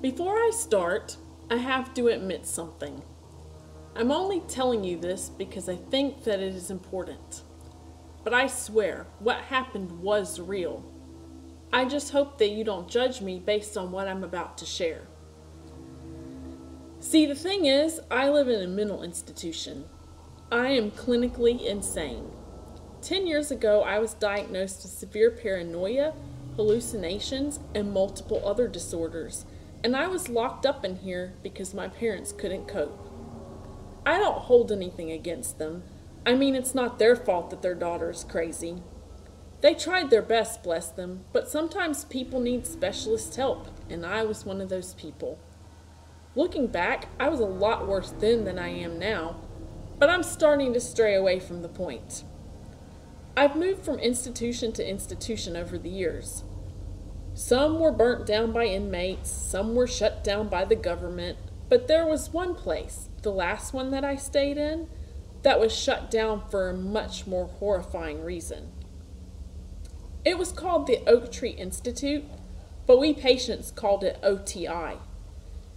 Before I start, I have to admit something. I'm only telling you this because I think that it is important. But I swear, what happened was real. I just hope that you don't judge me based on what I'm about to share. See, the thing is, I live in a mental institution. I am clinically insane. Ten years ago, I was diagnosed with severe paranoia, hallucinations, and multiple other disorders, and I was locked up in here because my parents couldn't cope. I don't hold anything against them. I mean, it's not their fault that their daughter is crazy. They tried their best, bless them, but sometimes people need specialist help, and I was one of those people. Looking back, I was a lot worse then than I am now, but I'm starting to stray away from the point. I've moved from institution to institution over the years. Some were burnt down by inmates, some were shut down by the government, but there was one place, the last one that I stayed in, that was shut down for a much more horrifying reason. It was called the Oak Tree Institute, but we patients called it OTI.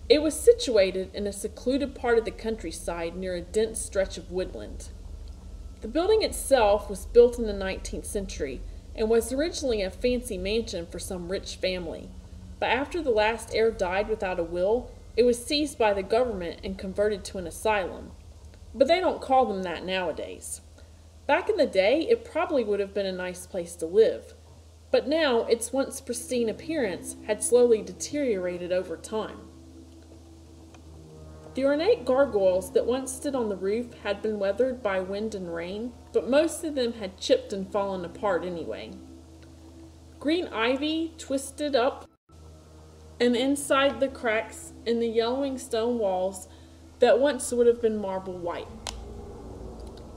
It was situated in a secluded part of the countryside near a dense stretch of woodland. The building itself was built in the 19th century and was originally a fancy mansion for some rich family. But after the last heir died without a will, it was seized by the government and converted to an asylum. But they don't call them that nowadays. Back in the day, it probably would have been a nice place to live. But now, its once pristine appearance had slowly deteriorated over time. The ornate gargoyles that once stood on the roof had been weathered by wind and rain, but most of them had chipped and fallen apart anyway. Green ivy twisted up and inside the cracks in the yellowing stone walls that once would have been marble white.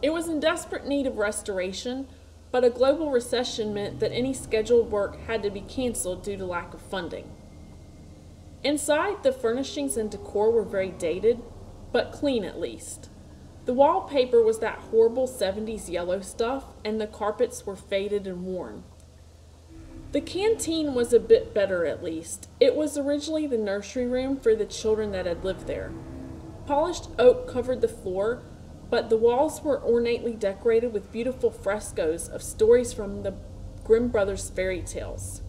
It was in desperate need of restoration, but a global recession meant that any scheduled work had to be canceled due to lack of funding. Inside, the furnishings and decor were very dated, but clean at least. The wallpaper was that horrible 70s yellow stuff, and the carpets were faded and worn. The canteen was a bit better at least. It was originally the nursery room for the children that had lived there. Polished oak covered the floor, but the walls were ornately decorated with beautiful frescoes of stories from the Grimm Brothers fairy tales.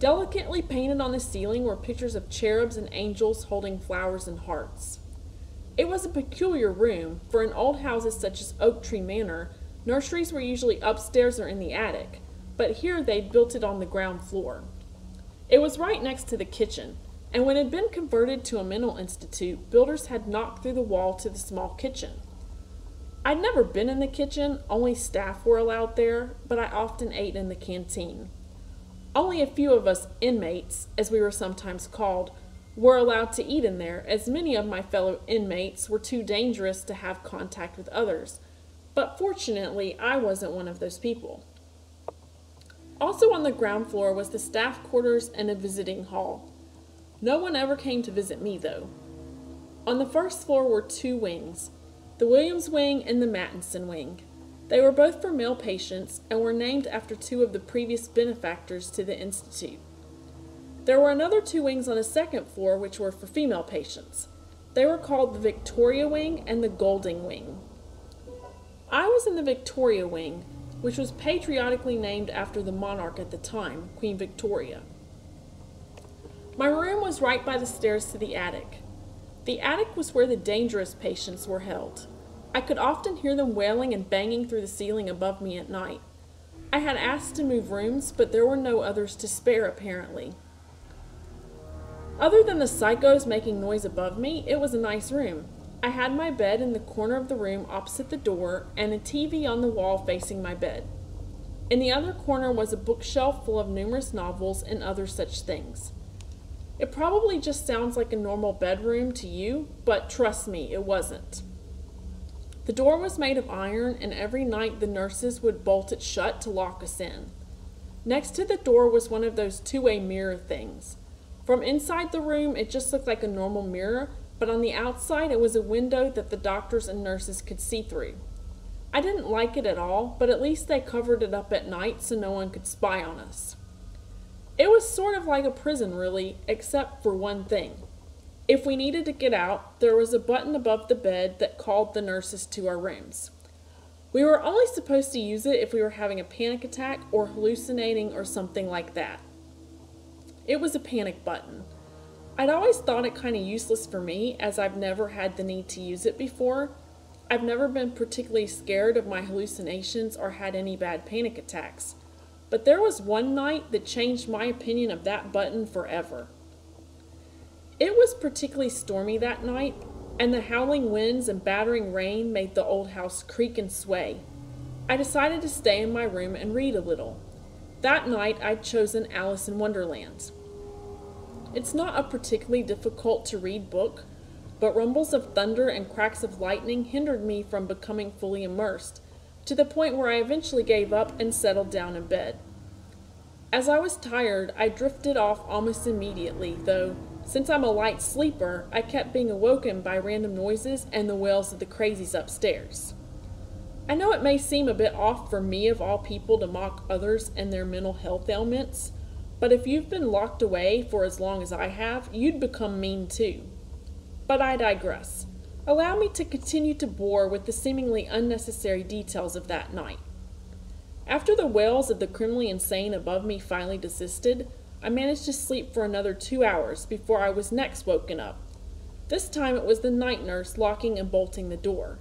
Delicately painted on the ceiling were pictures of cherubs and angels holding flowers and hearts. It was a peculiar room, for in old houses such as Oak Tree Manor, nurseries were usually upstairs or in the attic, but here they built it on the ground floor. It was right next to the kitchen, and when it had been converted to a mental institute, builders had knocked through the wall to the small kitchen. I'd never been in the kitchen, only staff were allowed there, but I often ate in the canteen. Only a few of us inmates, as we were sometimes called, were allowed to eat in there, as many of my fellow inmates were too dangerous to have contact with others. But fortunately, I wasn't one of those people. Also on the ground floor was the staff quarters and a visiting hall. No one ever came to visit me, though. On the first floor were two wings the Williams wing and the Mattinson wing. They were both for male patients and were named after two of the previous benefactors to the Institute. There were another two wings on a second floor which were for female patients. They were called the Victoria Wing and the Golding Wing. I was in the Victoria Wing, which was patriotically named after the monarch at the time, Queen Victoria. My room was right by the stairs to the attic. The attic was where the dangerous patients were held. I could often hear them wailing and banging through the ceiling above me at night. I had asked to move rooms, but there were no others to spare, apparently. Other than the psychos making noise above me, it was a nice room. I had my bed in the corner of the room opposite the door and a TV on the wall facing my bed. In the other corner was a bookshelf full of numerous novels and other such things. It probably just sounds like a normal bedroom to you, but trust me, it wasn't. The door was made of iron, and every night the nurses would bolt it shut to lock us in. Next to the door was one of those two way mirror things. From inside the room, it just looked like a normal mirror, but on the outside, it was a window that the doctors and nurses could see through. I didn't like it at all, but at least they covered it up at night so no one could spy on us. It was sort of like a prison, really, except for one thing. If we needed to get out, there was a button above the bed that called the nurses to our rooms. We were only supposed to use it if we were having a panic attack or hallucinating or something like that. It was a panic button. I'd always thought it kind of useless for me as I've never had the need to use it before. I've never been particularly scared of my hallucinations or had any bad panic attacks. But there was one night that changed my opinion of that button forever. It was particularly stormy that night, and the howling winds and battering rain made the old house creak and sway. I decided to stay in my room and read a little. That night I'd chosen Alice in Wonderland. It's not a particularly difficult to read book, but rumbles of thunder and cracks of lightning hindered me from becoming fully immersed, to the point where I eventually gave up and settled down in bed. As I was tired, I drifted off almost immediately, though, since I'm a light sleeper, I kept being awoken by random noises and the wails of the crazies upstairs. I know it may seem a bit off for me, of all people, to mock others and their mental health ailments, but if you've been locked away for as long as I have, you'd become mean too. But I digress. Allow me to continue to bore with the seemingly unnecessary details of that night. After the wails of the criminally insane above me finally desisted, I managed to sleep for another two hours before I was next woken up. This time it was the night nurse locking and bolting the door.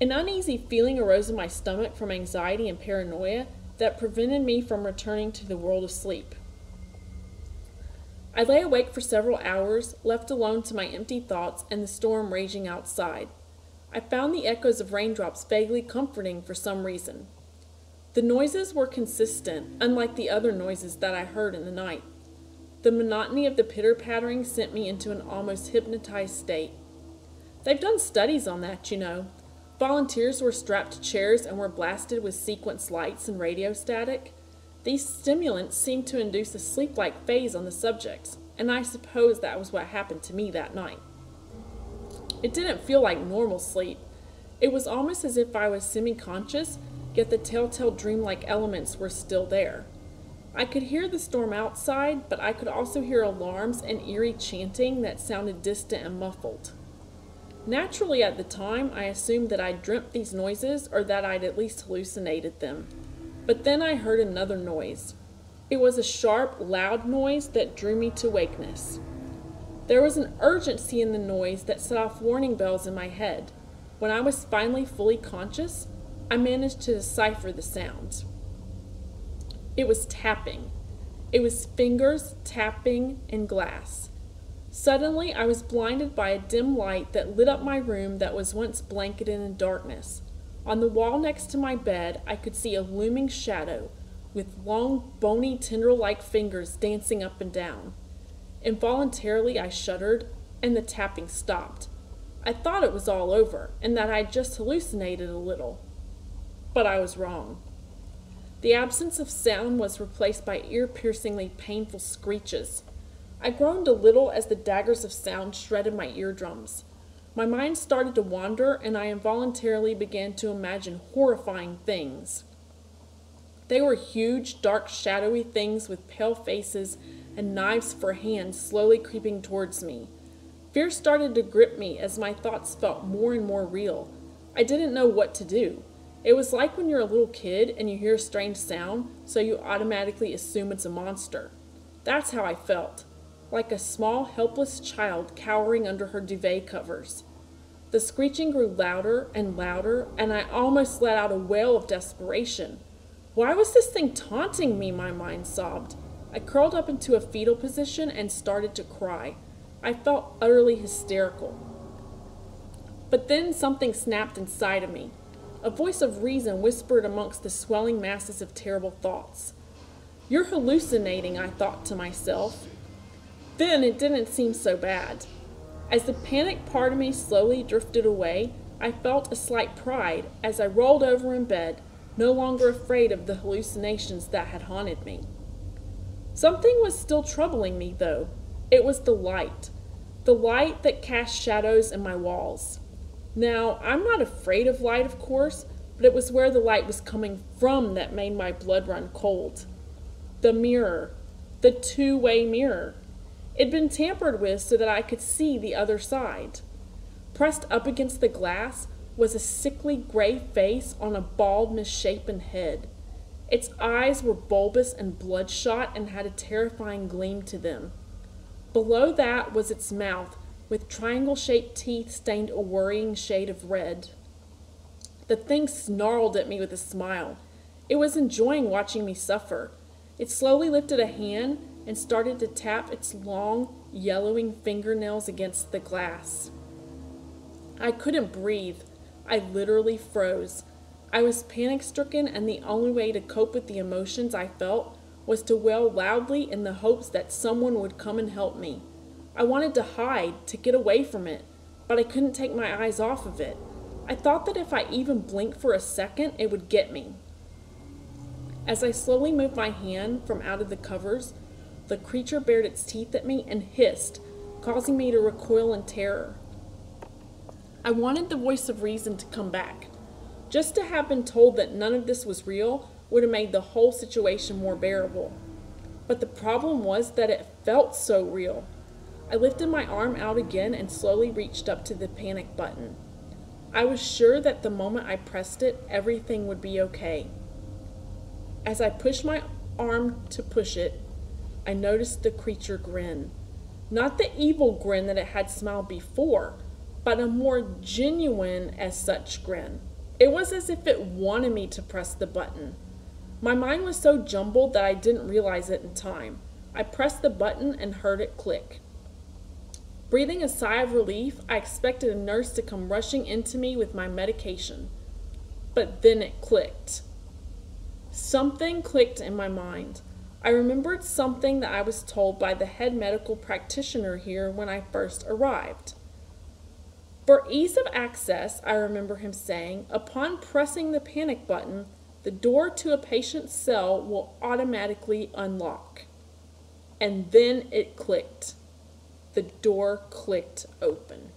An uneasy feeling arose in my stomach from anxiety and paranoia that prevented me from returning to the world of sleep. I lay awake for several hours, left alone to my empty thoughts and the storm raging outside. I found the echoes of raindrops vaguely comforting for some reason. The noises were consistent, unlike the other noises that I heard in the night. The monotony of the pitter pattering sent me into an almost hypnotized state. They've done studies on that, you know. Volunteers were strapped to chairs and were blasted with sequence lights and radio static. These stimulants seemed to induce a sleep like phase on the subjects, and I suppose that was what happened to me that night. It didn't feel like normal sleep. It was almost as if I was semi conscious, yet the telltale dreamlike elements were still there. I could hear the storm outside, but I could also hear alarms and eerie chanting that sounded distant and muffled. Naturally, at the time, I assumed that I'd dreamt these noises or that I'd at least hallucinated them. But then I heard another noise. It was a sharp, loud noise that drew me to wakeness. There was an urgency in the noise that set off warning bells in my head. When I was finally fully conscious, I managed to decipher the sound. It was tapping. It was fingers tapping in glass. Suddenly, I was blinded by a dim light that lit up my room that was once blanketed in darkness. On the wall next to my bed, I could see a looming shadow with long, bony, tendril like fingers dancing up and down. Involuntarily, I shuddered, and the tapping stopped. I thought it was all over, and that I'd just hallucinated a little. But I was wrong. The absence of sound was replaced by ear piercingly painful screeches. I groaned a little as the daggers of sound shredded my eardrums. My mind started to wander, and I involuntarily began to imagine horrifying things. They were huge, dark, shadowy things with pale faces and knives for hands slowly creeping towards me. Fear started to grip me as my thoughts felt more and more real. I didn't know what to do. It was like when you're a little kid and you hear a strange sound, so you automatically assume it's a monster. That's how I felt like a small, helpless child cowering under her duvet covers. The screeching grew louder and louder, and I almost let out a wail of desperation. Why was this thing taunting me? My mind sobbed. I curled up into a fetal position and started to cry. I felt utterly hysterical. But then something snapped inside of me. A voice of reason whispered amongst the swelling masses of terrible thoughts. You're hallucinating, I thought to myself. Then it didn't seem so bad. As the panicked part of me slowly drifted away, I felt a slight pride as I rolled over in bed, no longer afraid of the hallucinations that had haunted me. Something was still troubling me, though. It was the light. The light that cast shadows in my walls. Now, I'm not afraid of light, of course, but it was where the light was coming from that made my blood run cold. The mirror, the two way mirror. It'd been tampered with so that I could see the other side. Pressed up against the glass was a sickly gray face on a bald, misshapen head. Its eyes were bulbous and bloodshot and had a terrifying gleam to them. Below that was its mouth, with triangle shaped teeth stained a worrying shade of red. The thing snarled at me with a smile. It was enjoying watching me suffer. It slowly lifted a hand and started to tap its long, yellowing fingernails against the glass. I couldn't breathe. I literally froze. I was panic stricken, and the only way to cope with the emotions I felt was to wail loudly in the hopes that someone would come and help me. I wanted to hide, to get away from it, but I couldn't take my eyes off of it. I thought that if I even blinked for a second, it would get me. As I slowly moved my hand from out of the covers, the creature bared its teeth at me and hissed, causing me to recoil in terror. I wanted the voice of reason to come back. Just to have been told that none of this was real would have made the whole situation more bearable. But the problem was that it felt so real. I lifted my arm out again and slowly reached up to the panic button. I was sure that the moment I pressed it, everything would be okay. As I pushed my arm to push it, I noticed the creature grin. Not the evil grin that it had smiled before, but a more genuine as such grin. It was as if it wanted me to press the button. My mind was so jumbled that I didn't realize it in time. I pressed the button and heard it click. Breathing a sigh of relief, I expected a nurse to come rushing into me with my medication. But then it clicked. Something clicked in my mind. I remembered something that I was told by the head medical practitioner here when I first arrived. For ease of access, I remember him saying, upon pressing the panic button, the door to a patient's cell will automatically unlock. And then it clicked the door clicked open.